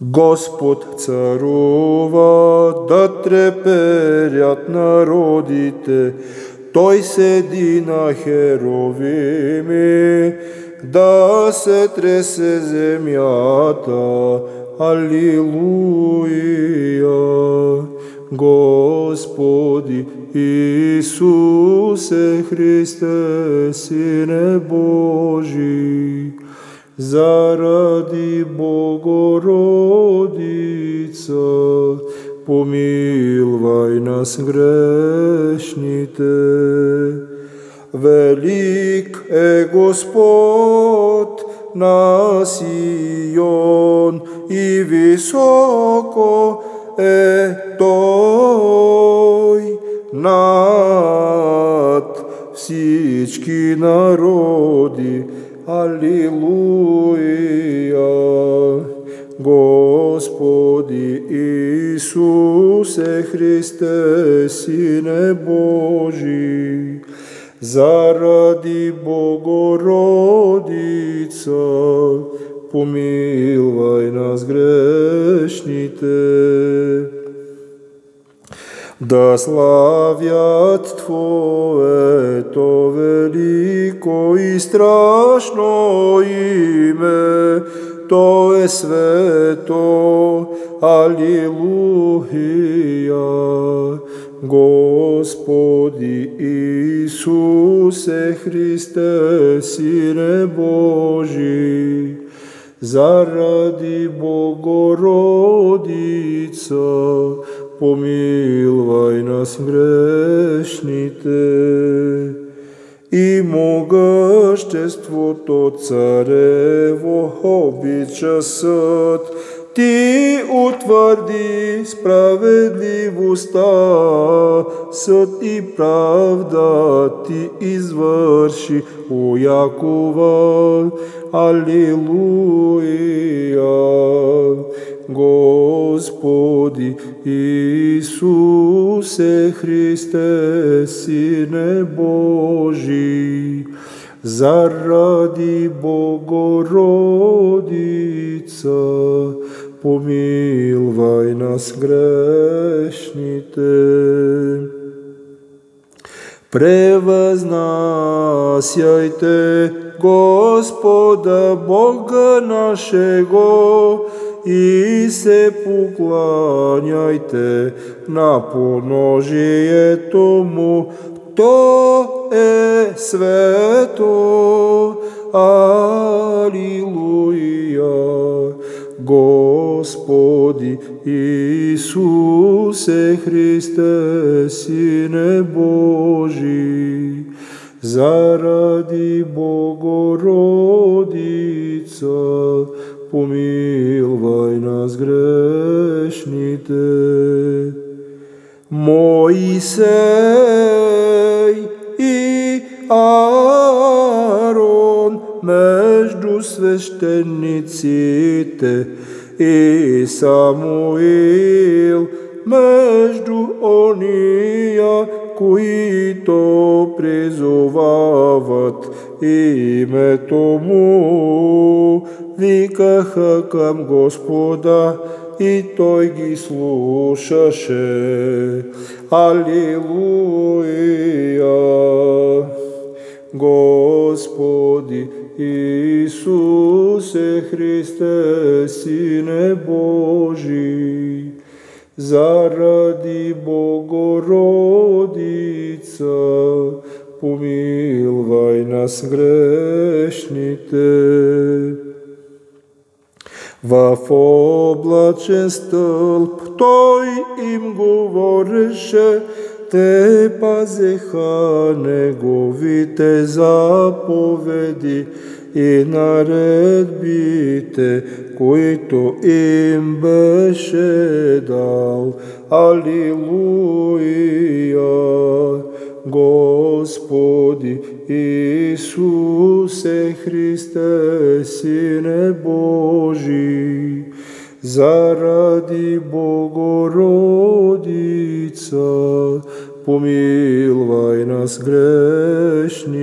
Gospod carova, da treperят народите, Той седи на херовими, да се тресе земята. Аллилуйя! Господи Исусе Христе, Сине Божий, заради Богородица, помилвай нас грешните. Велик е Господ на Сион и високо е Той над всички народи. Аллилуйя! Gospodi Isuse Hriste, Sine Boži, zaradi Bogorodica, pomiluj nas grešnite. Да славят Твоето велико и страшно име, То е свето, Аллилуйя. Господи Исусе Христе, Сине Божий, заради Богородица, помилвай нас грешните. И могъществото царево обича съд, ти утвърди справедливостта, съд и правда ти извърши, о Якова. Аллилуйя! Заради Богородица, помилвај нас грешните. Превъзнасяйте Господа Бога нашего и се покланяйте на поножието му. to je sve to, aliluja, gospodi Isuse Hriste, Sine Boži, zaradi Bogorodica, pomilvaj nas grešnite. Moji se свещениците и Самуил между кои които призовават името му, викаха към Господа и той ги слушаше. Алилуја! Gospodi Isuse Hriste, Sine Božji, zaradi Bogorodica, pomilvaj nas grešnite. V oblačen stolp, toj im govoreše, те пазеха неговите заповеди и наредбите, които им беше дал. Алилуя! Господи Исусе Христе, Сине Божий, заради Богородица, помилвай нас грешните.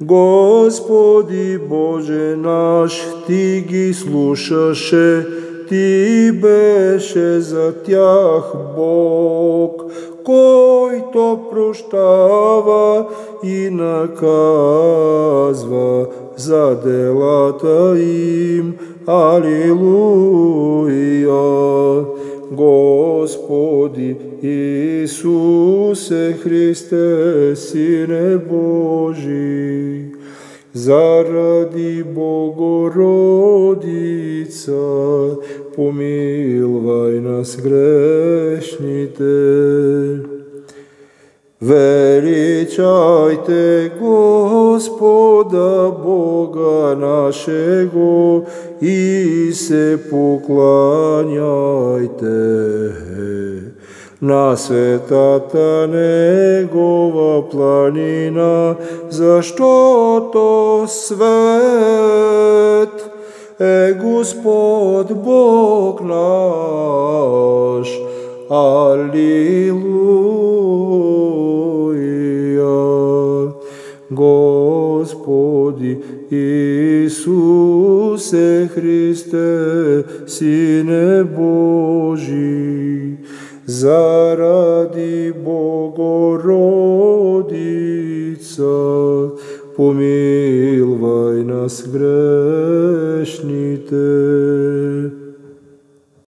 Господи Боже наш, Ти ги слушаше, Ти беше за тях Бог, който прощава и наказва за делата им. Алилуя! Господи Исусе Христе, Сине Божий, заради Богородица, помилвай нас грешните. Величайте Господа Бога нашего и се покланяйте на светата Негова планина, заштото свет е Господ Бог наш. Аллилуйя. Господи Ісусе Христе, Сіне Божий, заради Богородиця, помилвай нас грешните.